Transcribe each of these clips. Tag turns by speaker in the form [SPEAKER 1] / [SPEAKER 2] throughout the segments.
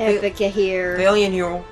[SPEAKER 1] Epic here.
[SPEAKER 2] Failure hero.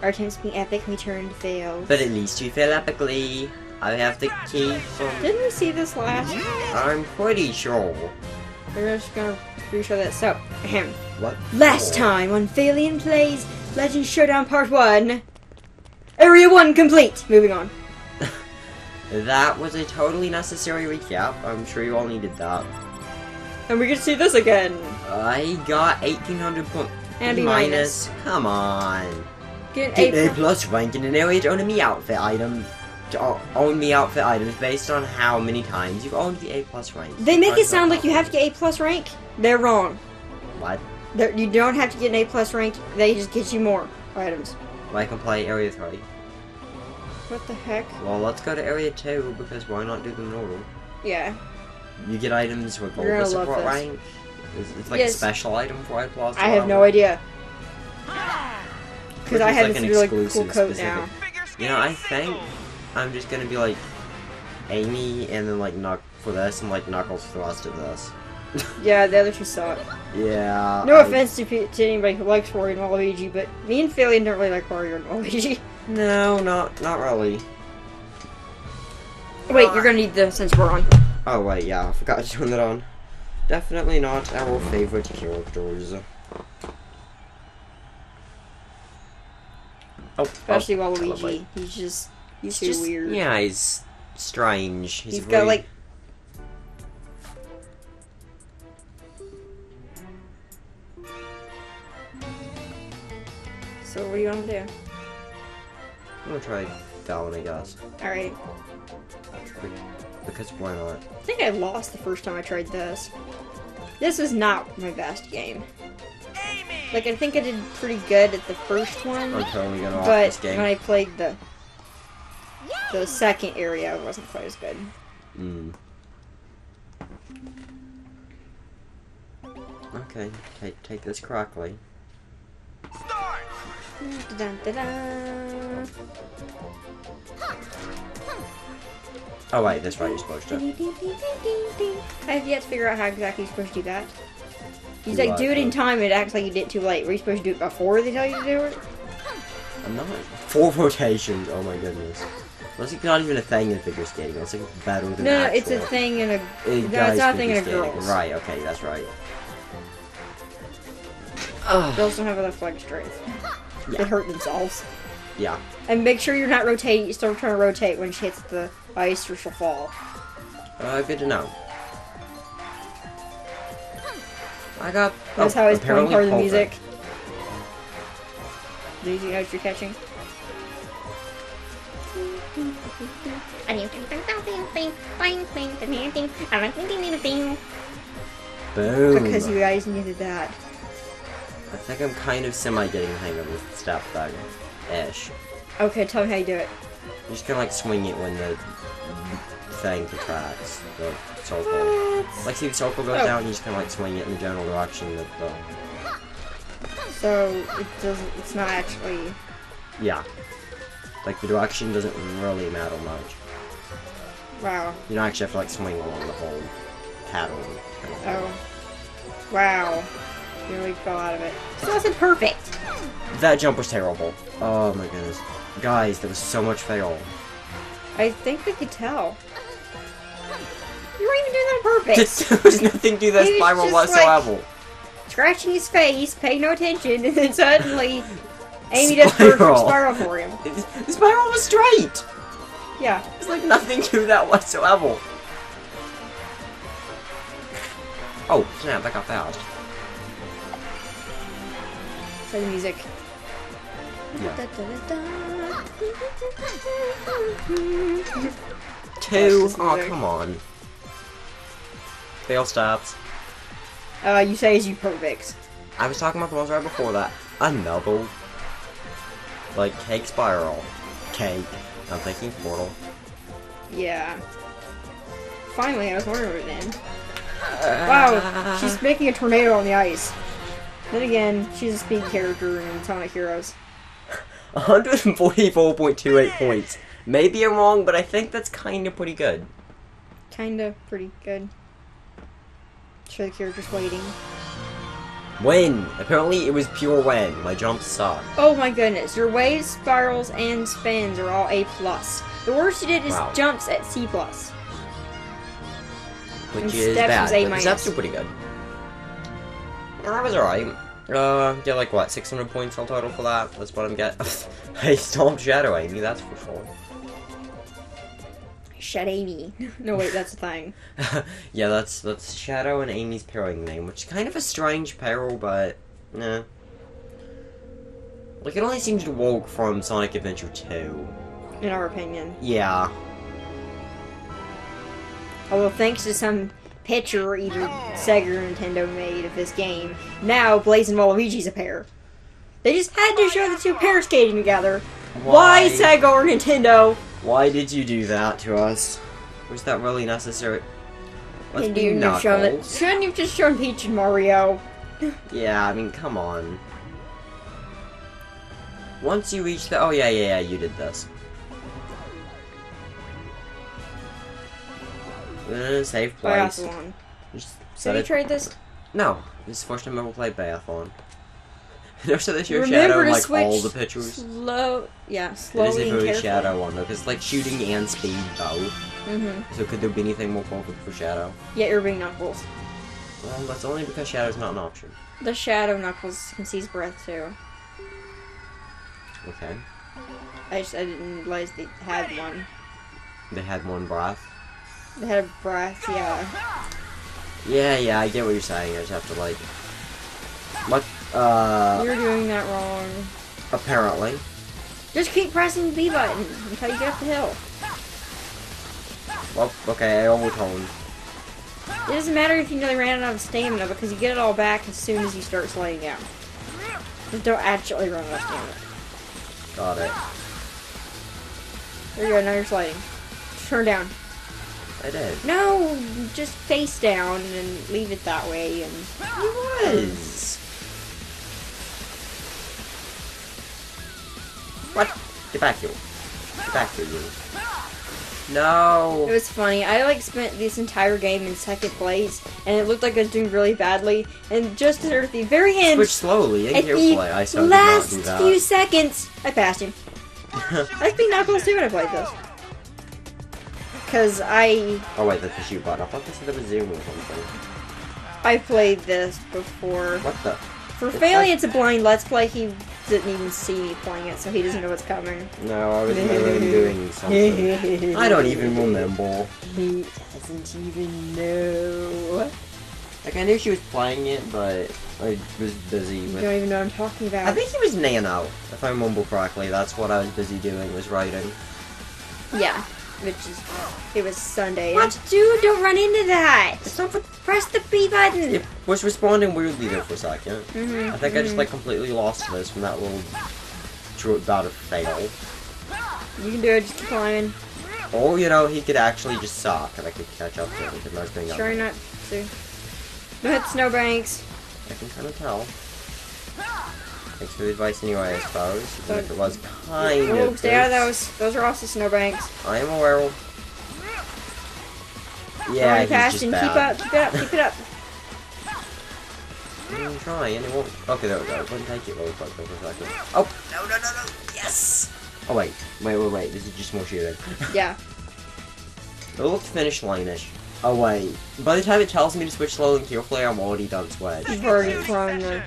[SPEAKER 1] Our attempts being epic, we turned failed.
[SPEAKER 2] But at least you fail epically. I have the key from.
[SPEAKER 1] Didn't we see this last?
[SPEAKER 2] I'm pretty sure.
[SPEAKER 1] We're just gonna reshow that. So, ahem.
[SPEAKER 2] What?
[SPEAKER 1] Last time on Failion Plays Legend Showdown Part 1. Area 1 complete! Moving on.
[SPEAKER 2] That was a totally necessary recap. I'm sure you all needed that.
[SPEAKER 1] And we get to see this again.
[SPEAKER 2] I got 1800 points.
[SPEAKER 1] And B minus.
[SPEAKER 2] Come on.
[SPEAKER 1] Get an
[SPEAKER 2] A plus rank in an area to own me outfit item. To own me outfit items based on how many times you've owned the A plus rank.
[SPEAKER 1] They make it sound like you have to get A plus rank. They're wrong.
[SPEAKER 2] What?
[SPEAKER 1] They're, you don't have to get an A plus rank. They just get you more items.
[SPEAKER 2] I can play area 3.
[SPEAKER 1] What the heck?
[SPEAKER 2] Well, let's go to area 2 because why not do the normal?
[SPEAKER 1] Yeah.
[SPEAKER 2] You get items
[SPEAKER 1] You're
[SPEAKER 2] regardless
[SPEAKER 1] gonna
[SPEAKER 2] of
[SPEAKER 1] love
[SPEAKER 2] what
[SPEAKER 1] this.
[SPEAKER 2] rank. It's, it's like
[SPEAKER 1] Yes.
[SPEAKER 2] a special item for A plus.
[SPEAKER 1] I have no idea. Because I have
[SPEAKER 2] like
[SPEAKER 1] this
[SPEAKER 2] an
[SPEAKER 1] really cool
[SPEAKER 2] exclusive
[SPEAKER 1] coat
[SPEAKER 2] specific-
[SPEAKER 1] now.
[SPEAKER 2] You know, I think I'm just gonna be like Amy and then like Knuck for this and like Knuckles for the rest of this.
[SPEAKER 1] Yeah, the other two suck.
[SPEAKER 2] Yeah.
[SPEAKER 1] No
[SPEAKER 2] I-
[SPEAKER 1] offense to, pe- to anybody who likes Wario and Waluigi, but me and Failion don't really like Wario and Waluigi.
[SPEAKER 2] No, not not really.
[SPEAKER 1] Wait, you're gonna need the sense we're on.
[SPEAKER 2] Oh wait, yeah, I forgot to turn that on. Definitely not our favorite characters. Oh, oh
[SPEAKER 1] Especially
[SPEAKER 2] oh,
[SPEAKER 1] Waluigi.
[SPEAKER 2] lovely.
[SPEAKER 1] He's just
[SPEAKER 2] He's
[SPEAKER 1] too
[SPEAKER 2] just
[SPEAKER 1] weird.
[SPEAKER 2] Yeah, he's strange. He's,
[SPEAKER 1] he's got
[SPEAKER 2] really-
[SPEAKER 1] like So what do you want to do?
[SPEAKER 2] I'm gonna try that one, I guess.
[SPEAKER 1] Alright.
[SPEAKER 2] Because why not?
[SPEAKER 1] I think I lost the first time I tried this. This is not my best game. Like I think I did pretty good at the first one,
[SPEAKER 2] I'm totally gonna
[SPEAKER 1] but
[SPEAKER 2] this game.
[SPEAKER 1] when I played the the second area, it wasn't quite as good.
[SPEAKER 2] Mm. Okay, take take this correctly.
[SPEAKER 1] Dun-dun-dun-dun.
[SPEAKER 2] Oh wait, that's right. You're supposed to.
[SPEAKER 1] I have yet to figure out how exactly you're supposed to do that. He's
[SPEAKER 2] Do
[SPEAKER 1] like, do it in time, it acts like you did it too late. Were you supposed to do it before they tell you to do it?
[SPEAKER 2] I'm not. Four rotations. Oh my goodness. That's like not even a thing in figure skating. It's like better than
[SPEAKER 1] No, no,
[SPEAKER 2] actual.
[SPEAKER 1] it's a thing in a.
[SPEAKER 2] in
[SPEAKER 1] no, it's not a thing in a girls.
[SPEAKER 2] Right. Okay, that's right.
[SPEAKER 1] Girls don't have enough leg strength. They hurt themselves.
[SPEAKER 2] Yeah.
[SPEAKER 1] And make sure you're not rotating. You start trying to rotate when she hits the ice or she'll fall.
[SPEAKER 2] Uh, good to know. I got.
[SPEAKER 1] That's
[SPEAKER 2] oh,
[SPEAKER 1] how he's playing part of the music. These you notes you're catching?
[SPEAKER 2] Boom.
[SPEAKER 1] Because you guys needed that.
[SPEAKER 2] I think I'm kind of semi getting the hang of this step thing. Ish.
[SPEAKER 1] Okay, tell me how you do it.
[SPEAKER 2] You're just kind of like swing it when the thing contracts. The circle.
[SPEAKER 1] What?
[SPEAKER 2] Like see the circle goes
[SPEAKER 1] Oh.
[SPEAKER 2] down, you just kinda like swing it in the general direction that the
[SPEAKER 1] So it doesn't. It's not actually.
[SPEAKER 2] Yeah. Like the direction doesn't really matter much.
[SPEAKER 1] Wow.
[SPEAKER 2] You don't actually have to like swing along the whole pattern. kind of.
[SPEAKER 1] Oh. Wow. Really fell out of it. So it's perfect.
[SPEAKER 2] That jump was terrible. Oh my goodness. Guys, there was so much fail.
[SPEAKER 1] I think we could tell. You weren't even doing that on purpose.
[SPEAKER 2] there was nothing to that
[SPEAKER 1] He
[SPEAKER 2] spiral
[SPEAKER 1] just, like-
[SPEAKER 2] whatsoever.
[SPEAKER 1] Scratching his face, paying no attention, and then suddenly Amy does perfect
[SPEAKER 2] Spiral.
[SPEAKER 1] spiral for him.
[SPEAKER 2] The spiral was straight!
[SPEAKER 1] Yeah.
[SPEAKER 2] There's like nothing to that whatsoever. Oh, snap, that got fast.
[SPEAKER 1] Play the music.
[SPEAKER 2] Yeah. Two? Oh, come on. Fail stops.
[SPEAKER 1] Uh, you say as you perfect.
[SPEAKER 2] I was talking about the ones right before that. Another. Like, cake spiral. Cake. I'm thinking portal.
[SPEAKER 1] Yeah. Finally, I was wondering what it meant. Wow, she's making a tornado on the ice. Then again, she's a speed character in Sonic Heroes.
[SPEAKER 2] 144.28 points. Maybe I'm wrong, but I think that's kind of pretty good.
[SPEAKER 1] Kinda pretty good. Sure, the character's waiting.
[SPEAKER 2] When? Apparently it was pure when. My jumps suck.
[SPEAKER 1] Oh my goodness, your waves, spirals, and spins are all A plus. The worst you did is
[SPEAKER 2] Wow.
[SPEAKER 1] jumps at C plus.
[SPEAKER 2] Which
[SPEAKER 1] And
[SPEAKER 2] is
[SPEAKER 1] steps
[SPEAKER 2] bad,
[SPEAKER 1] was A
[SPEAKER 2] but
[SPEAKER 1] minus.
[SPEAKER 2] that's still pretty good. Well, that was alright. Uh, get like what, 600 points all total for that? That's what I'm getting. I stopped Shadow Amy, that's for sure.
[SPEAKER 1] Shadamy. no wait, that's a thing.
[SPEAKER 2] yeah, that's that's Shadow and Amy's pairing name, which is kind of a strange pair, but nah. Like it only seems to work from Sonic Adventure 2.
[SPEAKER 1] In our opinion.
[SPEAKER 2] Yeah.
[SPEAKER 1] Although thanks to some picture either Sega or Nintendo made of this game, now Blaze and Waluigi's a pair. They just had to show the two pairs skating together. Why, Sega or Nintendo?
[SPEAKER 2] Why did you do that to us? Was that really necessary? Let's be
[SPEAKER 1] you shown.
[SPEAKER 2] Knuckles.
[SPEAKER 1] Shouldn't you've just shown Peach and Mario?
[SPEAKER 2] Yeah, I mean, come on. Once you reach the- oh yeah, yeah, yeah, you did this. Uh, save place.
[SPEAKER 1] Biathlon.
[SPEAKER 2] Just
[SPEAKER 1] you
[SPEAKER 2] it.
[SPEAKER 1] trade this?
[SPEAKER 2] No, this is the first time I ever played Biathlon. Notice that they show
[SPEAKER 1] Remember
[SPEAKER 2] Shadow in like all the pictures.
[SPEAKER 1] Slow, yeah,
[SPEAKER 2] It is
[SPEAKER 1] slowly
[SPEAKER 2] a very. Shadow one though, because it's like shooting and speed both.
[SPEAKER 1] Mm-hmm.
[SPEAKER 2] So could there be anything more perfect for Shadow?
[SPEAKER 1] Yeah, Irving Knuckles.
[SPEAKER 2] Well, that's only because Shadow's not an option.
[SPEAKER 1] The Shadow Knuckles can seize breath too.
[SPEAKER 2] Okay.
[SPEAKER 1] I just I didn't realize they had one.
[SPEAKER 2] They had one breath.
[SPEAKER 1] They had a breath, yeah.
[SPEAKER 2] Yeah, yeah, I get what you're saying. I just have to like. What? Uh,
[SPEAKER 1] You're doing that wrong.
[SPEAKER 2] apparently.
[SPEAKER 1] Just keep pressing the B button until you get up the hill.
[SPEAKER 2] Well, okay, I overtoned.
[SPEAKER 1] It doesn't matter if you nearly ran out of stamina because you get it all back as soon as you start slowing down. Just don't actually run out of stamina.
[SPEAKER 2] Got it.
[SPEAKER 1] There you go, now you're sliding. Turn down.
[SPEAKER 2] I did.
[SPEAKER 1] No, just face down and leave it that way and
[SPEAKER 2] It was. What? Get back here. Get back here, you. No.
[SPEAKER 1] It was funny. I like spent this entire game in second place, and it looked like I was doing really badly. And just at the very end,
[SPEAKER 2] Switch slowly
[SPEAKER 1] at the
[SPEAKER 2] I so not
[SPEAKER 1] last few seconds, I passed him. I beat Knuckles too when I played this. Cause I
[SPEAKER 2] oh wait, that's the shoot button. I thought they said it was zoom or something.
[SPEAKER 1] I played this before.
[SPEAKER 2] What the?
[SPEAKER 1] For
[SPEAKER 2] It's
[SPEAKER 1] failing,
[SPEAKER 2] like-
[SPEAKER 1] it's a blind let's play. He didn't even see me playing it, so he doesn't know what's coming.
[SPEAKER 2] No, I was in my room doing something. I don't even remember.
[SPEAKER 1] He doesn't even know.
[SPEAKER 2] Like I knew she was playing it, but I was busy
[SPEAKER 1] You don't even know what I'm talking about.
[SPEAKER 2] I think he was Nano, if I remember correctly. That's what I was busy doing was writing.
[SPEAKER 1] Yeah, which is it was Sunday.
[SPEAKER 2] What?
[SPEAKER 1] Dude, don't run into that.
[SPEAKER 2] It's not for.
[SPEAKER 1] Press the B button.
[SPEAKER 2] It was responding weirdly there for a second.
[SPEAKER 1] Mhm,
[SPEAKER 2] I think I just
[SPEAKER 1] mhm.
[SPEAKER 2] like completely lost this from that little short bout of fail.
[SPEAKER 1] You can do it. Just keep climbing.
[SPEAKER 2] Or you know, he could actually just suck, and I could catch up to him because I was being
[SPEAKER 1] Try not to. No hit snowbanks.
[SPEAKER 2] I can kind of tell. Thanks for the advice anyway, I suppose. Even if it was kind
[SPEAKER 1] Oh,
[SPEAKER 2] of.
[SPEAKER 1] stay out of those. Those are also snowbanks.
[SPEAKER 2] I am aware. of- Yeah,
[SPEAKER 1] Going
[SPEAKER 2] he's
[SPEAKER 1] fast
[SPEAKER 2] just
[SPEAKER 1] and
[SPEAKER 2] bad.
[SPEAKER 1] keep up. Keep it up. Keep it up.
[SPEAKER 2] I'm trying, and it won't. Okay, there we go. It wouldn't take it really quick though for a second. Oh! No, no, no, no! Yes! Oh, wait. Wait, wait, wait. This is just more shooting.
[SPEAKER 1] Yeah.
[SPEAKER 2] It looks finish line-ish. Oh, wait. By the time it tells me to switch slowly and carefully, I'm already done switch.
[SPEAKER 1] You've already thrown the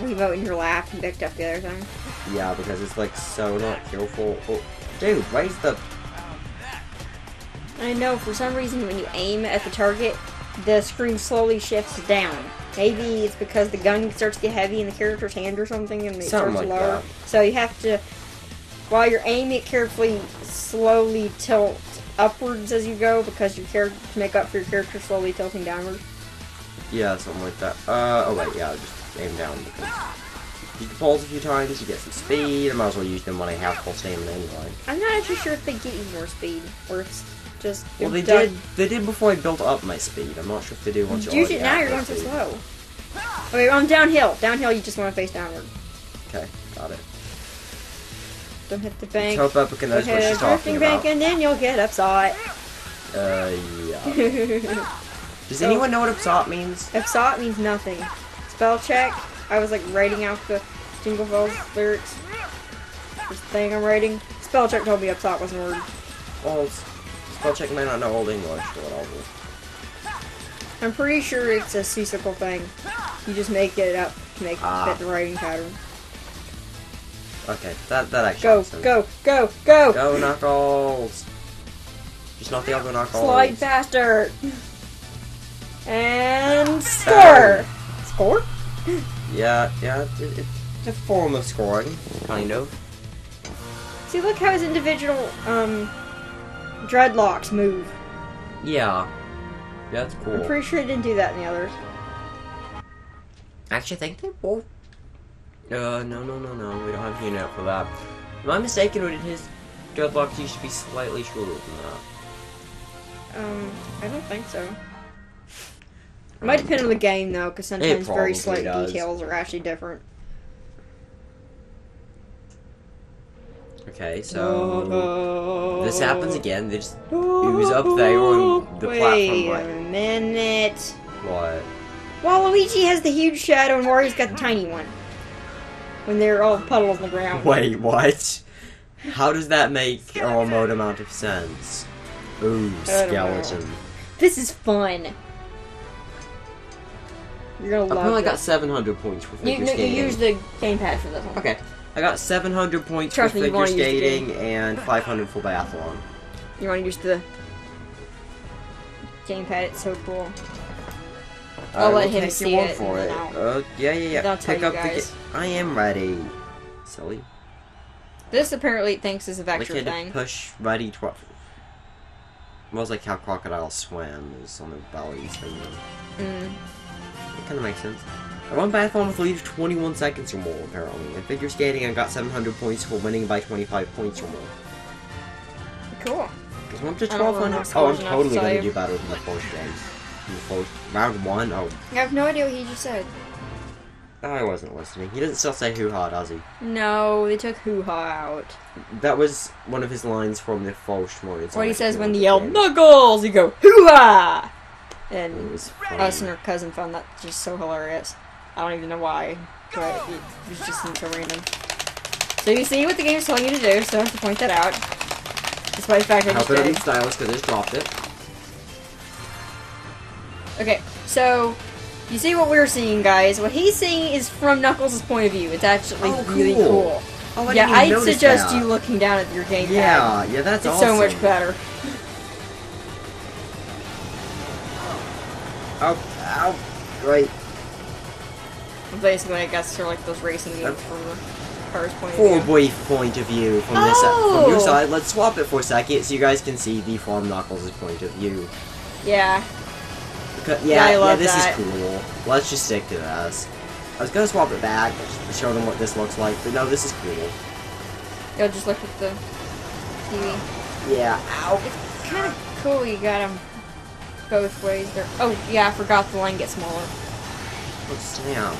[SPEAKER 1] remote in your lap and picked up the other thing.
[SPEAKER 2] Yeah, because it's like so not careful. Oh, dude, where's the...
[SPEAKER 1] I know for some reason when you aim at the target, the screen slowly shifts down. Maybe it's because the gun starts to get heavy in the character's hand or something, and it
[SPEAKER 2] Something
[SPEAKER 1] starts
[SPEAKER 2] like
[SPEAKER 1] lower.
[SPEAKER 2] that.
[SPEAKER 1] So you have to, while you're aiming it carefully, slowly tilt upwards as you go because your character to make up for your character slowly tilting downward.
[SPEAKER 2] Yeah, something like that. Uh, oh wait, yeah, just aim down because... Use the poles a few times, you get some speed. I might as well use them when I have full stamina anyway.
[SPEAKER 1] I'm not actually sure if they get you more speed or it's just.
[SPEAKER 2] Well, they
[SPEAKER 1] done-
[SPEAKER 2] did. They did before I built up my speed. I'm not sure if they do once you
[SPEAKER 1] Use it now. You're going
[SPEAKER 2] speed.
[SPEAKER 1] slow. Okay, on downhill. Downhill, you just want to face downward.
[SPEAKER 2] Okay, got it.
[SPEAKER 1] Don't hit the
[SPEAKER 2] Let's
[SPEAKER 1] bank.
[SPEAKER 2] hope Epicca knows
[SPEAKER 1] Don't
[SPEAKER 2] what
[SPEAKER 1] hit
[SPEAKER 2] she's talking
[SPEAKER 1] bank,
[SPEAKER 2] about.
[SPEAKER 1] and then you'll get upside.
[SPEAKER 2] Uh, yeah. Does anyone know what upsot means?
[SPEAKER 1] Upsot means nothing. Spell check. I was like writing out the Jingle Bells lyrics. This thing I'm writing. Spell check told me up top wasn't a word.
[SPEAKER 2] Well, spell check may not know Old English or whatever.
[SPEAKER 1] I'm pretty sure it's a seasicle thing. You just make it up to make
[SPEAKER 2] Ah.
[SPEAKER 1] fit the writing pattern.
[SPEAKER 2] Okay, that that actually
[SPEAKER 1] Go, go, go, go!
[SPEAKER 2] Go, Knuckles! Just not the other Knuckles.
[SPEAKER 1] Slide faster! And score! Score?
[SPEAKER 2] Yeah, yeah, it, it's a form of scoring, kind of.
[SPEAKER 1] See, look how his individual, um, dreadlocks move.
[SPEAKER 2] Yeah. Yeah, that's cool.
[SPEAKER 1] I'm pretty sure he didn't do that in the others.
[SPEAKER 2] Actually, I think they both. Uh, no, no, no, no. We don't have unit for that. Am I mistaken, or did his dreadlocks used to be slightly shorter than that?
[SPEAKER 1] Um, I don't think so. It might depend on the game, though, because sometimes very slight
[SPEAKER 2] does.
[SPEAKER 1] details are actually different.
[SPEAKER 2] Okay, so this happens again. They just ooze up there on the
[SPEAKER 1] Wait
[SPEAKER 2] platform.
[SPEAKER 1] a
[SPEAKER 2] Right?
[SPEAKER 1] minute.
[SPEAKER 2] What?
[SPEAKER 1] Waluigi has the huge shadow and Mario's got the tiny one. When they're all puddles on the ground.
[SPEAKER 2] Wait, what? How does that make a remote amount of sense? Ooh,
[SPEAKER 1] I don't know.
[SPEAKER 2] skeleton.
[SPEAKER 1] This is fun. You're gonna
[SPEAKER 2] I
[SPEAKER 1] love
[SPEAKER 2] probably
[SPEAKER 1] this.
[SPEAKER 2] got 700 points for
[SPEAKER 1] You,
[SPEAKER 2] figure
[SPEAKER 1] no, you
[SPEAKER 2] skating.
[SPEAKER 1] use the gamepad for this one.
[SPEAKER 2] Okay, I got 700 points
[SPEAKER 1] Trust
[SPEAKER 2] for
[SPEAKER 1] me, you
[SPEAKER 2] figure
[SPEAKER 1] wanna use the
[SPEAKER 2] skating and 500 for biathlon.
[SPEAKER 1] You want to use the gamepad? It's so cool. I'll
[SPEAKER 2] I
[SPEAKER 1] let him
[SPEAKER 2] take
[SPEAKER 1] see
[SPEAKER 2] your word
[SPEAKER 1] it,
[SPEAKER 2] for it. Uh, yeah, yeah, yeah.
[SPEAKER 1] then I'll tell
[SPEAKER 2] Pick up the.
[SPEAKER 1] guys.
[SPEAKER 2] ga- I am ready. Silly.
[SPEAKER 1] This apparently thinks is a vector
[SPEAKER 2] to
[SPEAKER 1] thing.
[SPEAKER 2] push ready to. Was like how crocodiles swim is on their bellies. Thing.
[SPEAKER 1] Mm.
[SPEAKER 2] It kind of makes sense. I won biathlon with a lead of 21 seconds or more, apparently. In figure skating, I got 700 points for winning by 25 points or more.
[SPEAKER 1] Cool.
[SPEAKER 2] I'm up to 1200. Oh, I'm totally gonna do better than the first game. In the first round one. Oh,
[SPEAKER 1] I have no idea what he just said.
[SPEAKER 2] I wasn't listening. He doesn't still say hoo ha, does he?
[SPEAKER 1] No, they took hoo ha out.
[SPEAKER 2] That was one of his lines from the first one. It's
[SPEAKER 1] What he says when
[SPEAKER 2] the
[SPEAKER 1] they yell. Knuckles, you go hoo ha! And us and her cousin found that just so hilarious. I don't even know why, but it was just so random. So you see what the game's telling you to do, so I have to point that out. Despite the fact I just
[SPEAKER 2] Help it
[SPEAKER 1] did.
[SPEAKER 2] the stylus because I just dropped it.
[SPEAKER 1] Okay, so you see what we're seeing, guys. What he's seeing is from Knuckles' point of view. It's actually
[SPEAKER 2] Oh,
[SPEAKER 1] really
[SPEAKER 2] cool.
[SPEAKER 1] cool.
[SPEAKER 2] Oh, I
[SPEAKER 1] yeah, I'd suggest
[SPEAKER 2] that.
[SPEAKER 1] you looking down at your gamepad.
[SPEAKER 2] Yeah, yeah, that's
[SPEAKER 1] it's
[SPEAKER 2] awesome.
[SPEAKER 1] so much better.
[SPEAKER 2] Oh, ow, right.
[SPEAKER 1] Basically, I guess for like those racing games from the car's point of view.
[SPEAKER 2] brief point of view from this from your
[SPEAKER 1] Oh.
[SPEAKER 2] side, let's swap it for a second so you guys can see the Farm Knuckles' point of view.
[SPEAKER 1] Yeah, Yeah,
[SPEAKER 2] yeah,
[SPEAKER 1] I
[SPEAKER 2] yeah, this
[SPEAKER 1] that.
[SPEAKER 2] is cool. Let's just stick to this. I was gonna swap it back to show them what this looks like, but no, this is cool.
[SPEAKER 1] you'll just look at the TV.
[SPEAKER 2] Yeah, ow.
[SPEAKER 1] It's kind of cool. You got them both ways. There. Oh yeah, I forgot the line gets smaller.
[SPEAKER 2] Oh, snap.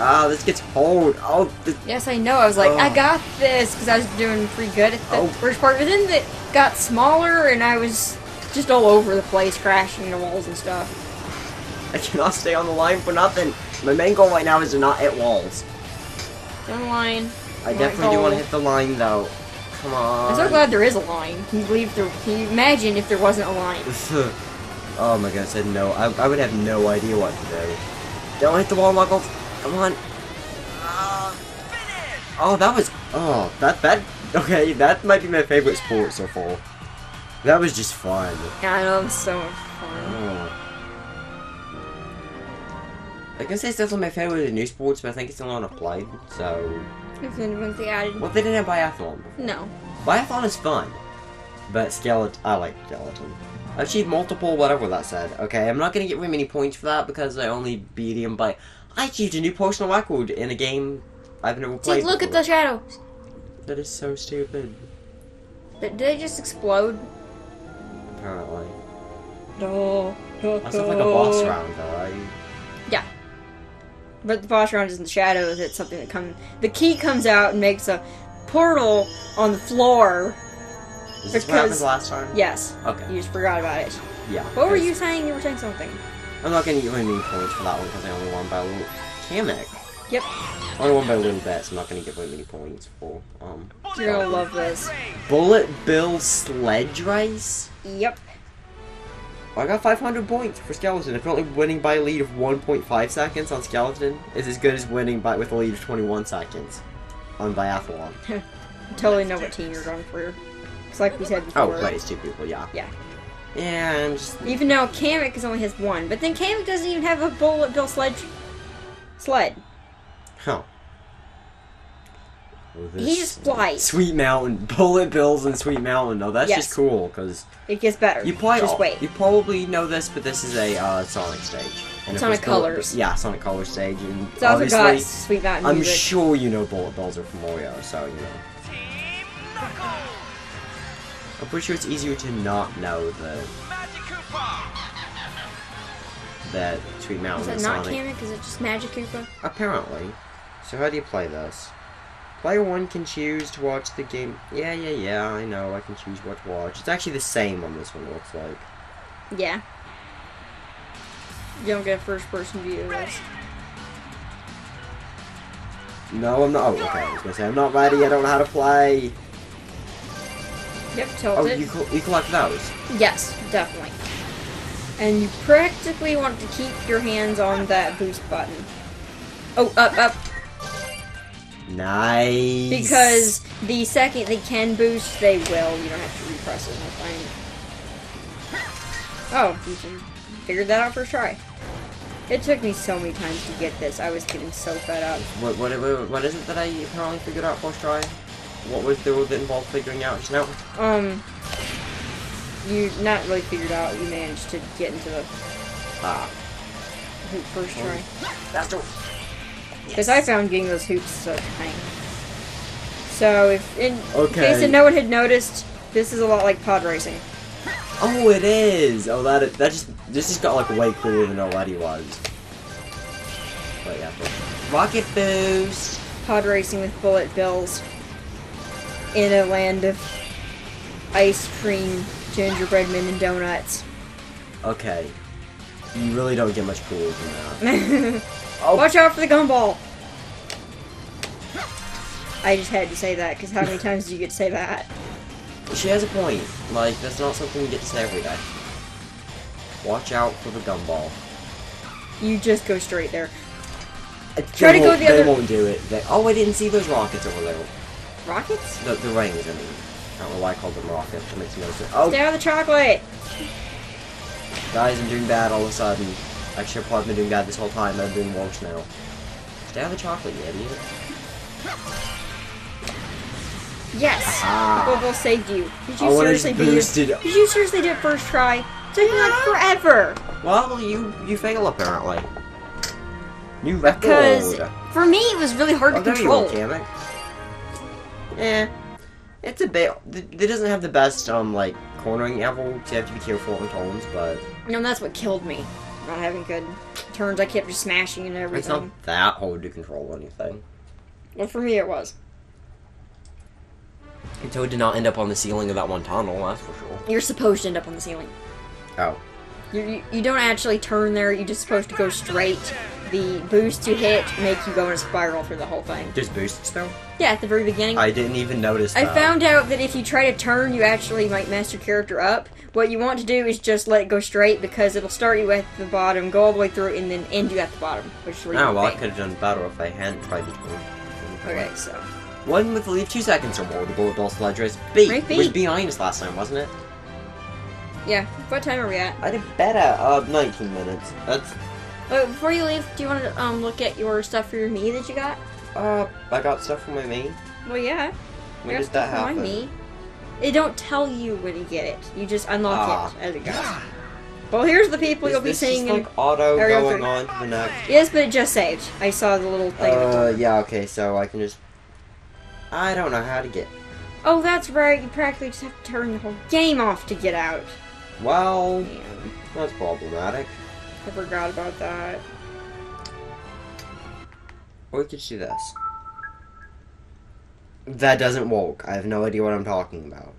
[SPEAKER 2] Ah, this gets cold. Oh, th-
[SPEAKER 1] Yes, I know. I was like, I
[SPEAKER 2] Oh.
[SPEAKER 1] got this because I was doing pretty good at the
[SPEAKER 2] Oh.
[SPEAKER 1] first part, but then it got smaller and I was just all over the place, crashing into walls and stuff.
[SPEAKER 2] I cannot stay on the line for nothing. My main goal right now is to not hit walls.
[SPEAKER 1] Down the line.
[SPEAKER 2] I
[SPEAKER 1] My
[SPEAKER 2] definitely do want to hit the line though. Come on.
[SPEAKER 1] I'm so glad there is a line. Can you believe there? Can you imagine if there wasn't a line?
[SPEAKER 2] oh my god, I said no. I, I would have no idea what to do. Don't hit the wall, Knuckles. Come on. Ah. Oh, that was. Oh, that that. Okay, that might be my favorite sport so far. That was just fun.
[SPEAKER 1] Yeah, I know. It's so much fun.
[SPEAKER 2] Oh. I can say it's definitely my favorite of the new sports, but I think it's still on a play. So,
[SPEAKER 1] If anyone's they added.
[SPEAKER 2] well, they didn't have biathlon.
[SPEAKER 1] No.
[SPEAKER 2] Biathlon is fun, but skeleton. I like skeleton. I achieved multiple, whatever that said. Okay, I'm not gonna get very many points for that because I only beat him by. I achieved a new personal record in a game I've never
[SPEAKER 1] See,
[SPEAKER 2] played.
[SPEAKER 1] look at the shadows.
[SPEAKER 2] That is so stupid.
[SPEAKER 1] Did did they just explode?
[SPEAKER 2] Apparently,
[SPEAKER 1] No.
[SPEAKER 2] that's like a boss round, though, right? Yeah.
[SPEAKER 1] But the boss round is in the shadows. It's something that comes. The key comes out and makes a portal on the floor.
[SPEAKER 2] Is this what happened
[SPEAKER 1] Because-
[SPEAKER 2] last time?
[SPEAKER 1] Yes.
[SPEAKER 2] Okay.
[SPEAKER 1] You just forgot about it.
[SPEAKER 2] Yeah.
[SPEAKER 1] What were you saying? You were saying something.
[SPEAKER 2] I'm not gonna get very many points for that one because I only won by a little Kamek.
[SPEAKER 1] Yep.
[SPEAKER 2] Only won by a little bit, so I'm not gonna give away many points for um
[SPEAKER 1] You're gonna love this.
[SPEAKER 2] Bullet Bill Sledge Race.
[SPEAKER 1] Yep.
[SPEAKER 2] I got 500 points for Skeleton. Apparently, winning by a lead of 1.5 seconds on Skeleton is as good as winning by with a lead of 21 seconds on Biathlon.
[SPEAKER 1] Totally know what team you're going for. It's like we said before.
[SPEAKER 2] Oh,
[SPEAKER 1] before.
[SPEAKER 2] right, it's two people, yeah.
[SPEAKER 1] Yeah.
[SPEAKER 2] And... Just.
[SPEAKER 1] Even though Kamek only has one, but then Kamek doesn't even have a bullet bill sledge sled.
[SPEAKER 2] Huh. Oh,
[SPEAKER 1] He
[SPEAKER 2] this-
[SPEAKER 1] just flies.
[SPEAKER 2] Sweet Mountain, Bullet Bills and Sweet Mountain. Oh, that's
[SPEAKER 1] Yes.
[SPEAKER 2] just cool because
[SPEAKER 1] It gets better.
[SPEAKER 2] you probably
[SPEAKER 1] Just wait.
[SPEAKER 2] you probably know this, but this is a uh, Sonic stage. And
[SPEAKER 1] Sonic
[SPEAKER 2] it's Bullet-
[SPEAKER 1] Colors.
[SPEAKER 2] Yeah, Sonic Colors stage, and
[SPEAKER 1] It's also
[SPEAKER 2] obviously,
[SPEAKER 1] got Sweet Mountain
[SPEAKER 2] I'm
[SPEAKER 1] music.
[SPEAKER 2] sure you know Bullet Bills are from Mario, so you know.
[SPEAKER 3] Team
[SPEAKER 2] I'm pretty sure it's easier to not know the that Sweet Mountain
[SPEAKER 1] Is
[SPEAKER 2] and
[SPEAKER 1] that not
[SPEAKER 2] Sonic.
[SPEAKER 1] Kamek? Is it just Magic Koopa?
[SPEAKER 2] Apparently. So how do you play this? Player one can choose to watch the game. Yeah, yeah, yeah. I know. I can choose what to watch. It's actually the same on this one. It looks like.
[SPEAKER 1] Yeah. You don't get first person view of this.
[SPEAKER 2] No, I'm not. Oh, okay. I was gonna say I'm not ready. I don't know how to play.
[SPEAKER 1] Yep, tilt
[SPEAKER 2] Oh,
[SPEAKER 1] it.
[SPEAKER 2] you you collect those.
[SPEAKER 1] Yes, definitely. And you practically want to keep your hands on that boost button. Oh, up, up.
[SPEAKER 2] Nice.
[SPEAKER 1] Because the second they can boost, they will. You don't have to repress it. Oh, you can- figured that out first try. It took me so many times to get this. I was getting so fed up.
[SPEAKER 2] What what what, what is it that I apparently figured out first try? What was the rule that involved figuring out just now?
[SPEAKER 1] Um, you not really figured out. You managed to get into the
[SPEAKER 2] Ah,
[SPEAKER 1] first try.
[SPEAKER 2] that's the.
[SPEAKER 1] Because I found getting those hoops so pain. So, if in
[SPEAKER 2] Okay.
[SPEAKER 1] case that no one had noticed, this is a lot like pod racing.
[SPEAKER 2] Oh, it is. Oh, that that just this just got like way cooler than it already was. But yeah, rocket boost.
[SPEAKER 1] Pod racing with bullet bills in a land of ice cream, gingerbread men, and donuts.
[SPEAKER 2] Okay, you really don't get much cooler than that. Oh,
[SPEAKER 1] Watch out for the gumball! I just had to say that because how many times do you get to say that?
[SPEAKER 2] she has a point. Like that's not something you get to say every day. Watch out for the gumball.
[SPEAKER 1] You just go straight there.
[SPEAKER 2] They
[SPEAKER 1] Try to go the
[SPEAKER 2] They
[SPEAKER 1] other-
[SPEAKER 2] won't do it. They, oh, I didn't see those rockets over there.
[SPEAKER 1] Rockets?
[SPEAKER 2] The, the rings, I mean. I don't know why I called them rockets. That makes no sense. Oh,
[SPEAKER 1] Stay out of the chocolate!
[SPEAKER 2] Guys, I'm doing bad all of a sudden. Actually, I've probably been doing bad this whole time. I'm doing worse now. Stay out of the chocolate, you idiot.
[SPEAKER 1] Yes!
[SPEAKER 2] Ah.
[SPEAKER 1] Bubble saved you. Did you
[SPEAKER 2] I wanna
[SPEAKER 1] seriously do
[SPEAKER 2] it.
[SPEAKER 1] Did you seriously do it first try? Took me like forever.
[SPEAKER 2] Well, you you fail apparently. New record.
[SPEAKER 1] Because for me it was really hard
[SPEAKER 2] oh,
[SPEAKER 1] to
[SPEAKER 2] there you
[SPEAKER 1] control.
[SPEAKER 2] are, Eh, it's a bit. It doesn't have the best um like cornering level. So you have to be careful on turns, but
[SPEAKER 1] No, that's what killed me. Not having good turns. I kept just smashing and everything.
[SPEAKER 2] it's not that hard to control anything.
[SPEAKER 1] Well, for me it was.
[SPEAKER 2] And Toad did not end up on the ceiling of that one tunnel. That's for sure.
[SPEAKER 1] You're supposed to end up on the ceiling.
[SPEAKER 2] Oh,
[SPEAKER 1] You, you, you don't actually turn there. You're just supposed to go straight. The boost you hit make you go in a spiral through the whole thing.
[SPEAKER 2] there's boosts though.
[SPEAKER 1] Yeah, at the very beginning.
[SPEAKER 2] I didn't even notice.
[SPEAKER 1] I
[SPEAKER 2] that.
[SPEAKER 1] found out that if you try to turn, you actually might mess your character up. What you want to do is just let it go straight because it'll start you at the bottom, go all the way through, and then end you at the bottom, which is
[SPEAKER 2] Oh well, I could have done better if I hadn't tried to turn.
[SPEAKER 1] Okay, so
[SPEAKER 2] One with the leave two seconds or more. The bullet bill sledge race. B
[SPEAKER 1] Right, B.
[SPEAKER 2] was behind us last time, wasn't it?
[SPEAKER 1] yeah, what time are we at?
[SPEAKER 2] I did better. Uh, 19 minutes. That's
[SPEAKER 1] Oh, before you leave, do you want to um look at your stuff for your me that you got?
[SPEAKER 2] uh, I got stuff for my me.
[SPEAKER 1] Well, yeah.
[SPEAKER 2] When
[SPEAKER 1] I
[SPEAKER 2] does that
[SPEAKER 1] stuff for
[SPEAKER 2] happen?
[SPEAKER 1] My me. It don't tell you when you get it. You just unlock
[SPEAKER 2] Ah.
[SPEAKER 1] it as it goes. Well, here's the people
[SPEAKER 2] Is
[SPEAKER 1] you'll be seeing.
[SPEAKER 2] just
[SPEAKER 1] in...
[SPEAKER 2] like auto going
[SPEAKER 1] three.
[SPEAKER 2] on to the next?
[SPEAKER 1] Yes, but it just saved. I saw the little thing.
[SPEAKER 2] Uh, yeah. Okay, so I can just. I don't know how to get.
[SPEAKER 1] Oh, that's right. You practically just have to turn the whole game off to get out.
[SPEAKER 2] Well,
[SPEAKER 1] Man,
[SPEAKER 2] that's problematic.
[SPEAKER 1] I forgot about that.
[SPEAKER 2] Or we could do this. That doesn't work. I have no idea what I'm talking about.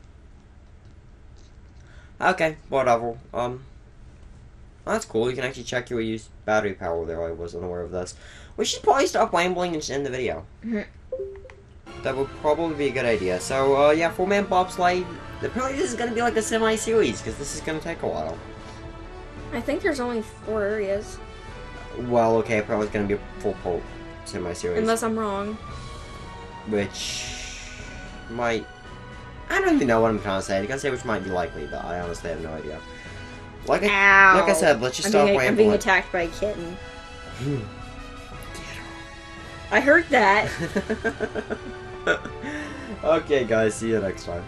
[SPEAKER 2] Okay, whatever. Um, that's cool. You can actually check your used battery power there. I wasn't aware of this. we should probably stop rambling and just end the video.
[SPEAKER 1] Mhm.
[SPEAKER 2] That would probably be a good idea. So, uh, yeah, four man bobsleigh. Apparently, this is gonna be like a semi series because this is gonna take a while.
[SPEAKER 1] I think there's only four areas,
[SPEAKER 2] Well, okay, probably it's gonna be a full pulp semi series.
[SPEAKER 1] unless I'm wrong.
[SPEAKER 2] which might I don't even know what I'm trying to say. I can say which might be likely, but I honestly have no idea. Like I, like I said, let's just
[SPEAKER 1] I'm
[SPEAKER 2] stop
[SPEAKER 1] being, I'm being attacked by a kitten. Hmm. I heard that.
[SPEAKER 2] okay, guys, see you next time.